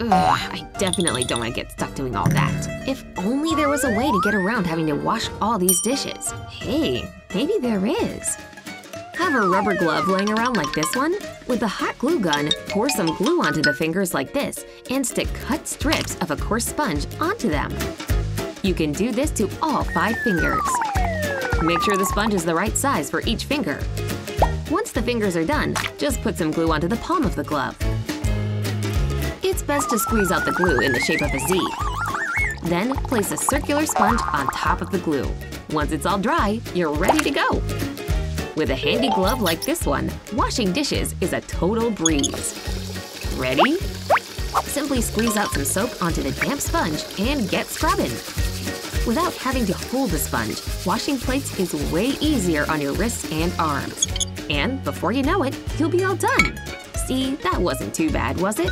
Ugh, I definitely don't want to get stuck doing all that. If only there was a way to get around having to wash all these dishes. Hey, maybe there is. Have a rubber glove laying around like this one? With a hot glue gun, pour some glue onto the fingers like this and stick cut strips of a coarse sponge onto them. You can do this to all five fingers. Make sure the sponge is the right size for each finger. Once the fingers are done, just put some glue onto the palm of the glove. It's best to squeeze out the glue in the shape of a Z. Then place a circular sponge on top of the glue. Once it's all dry, you're ready to go. With a handy glove like this one, washing dishes is a total breeze. Ready? Simply squeeze out some soap onto the damp sponge and get scrubbing. Without having to hold the sponge, washing plates is way easier on your wrists and arms. And before you know it, you'll be all done. See, that wasn't too bad, was it?